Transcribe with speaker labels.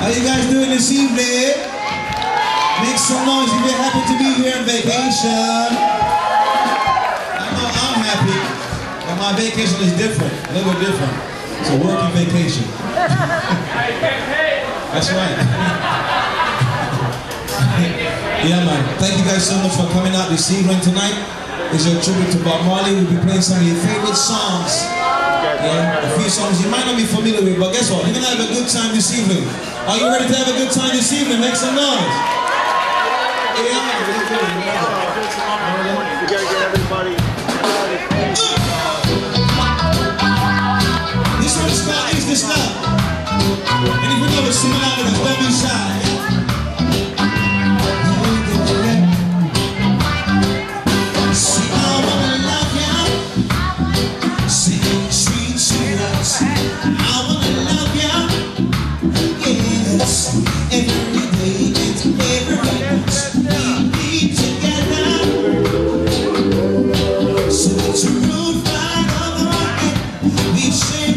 Speaker 1: How you guys doing this evening? Make some noise if you're happy to be here on vacation. I know I'm happy, but my vacation is different, a little different. It's a working vacation. That's right. yeah, man. Thank you guys so much for coming out this evening tonight. It's a tribute to Bob Marley. We'll be playing some of your favorite songs. Yeah, a few songs you might not be familiar with, but guess what? You're gonna have a good time this evening. Are you ready to have a good time this evening? Make some noise. Yeah,
Speaker 2: You gotta get everybody.
Speaker 1: This one's called Is This Love? And if you know it, sing it out with us. Don't be shy. see.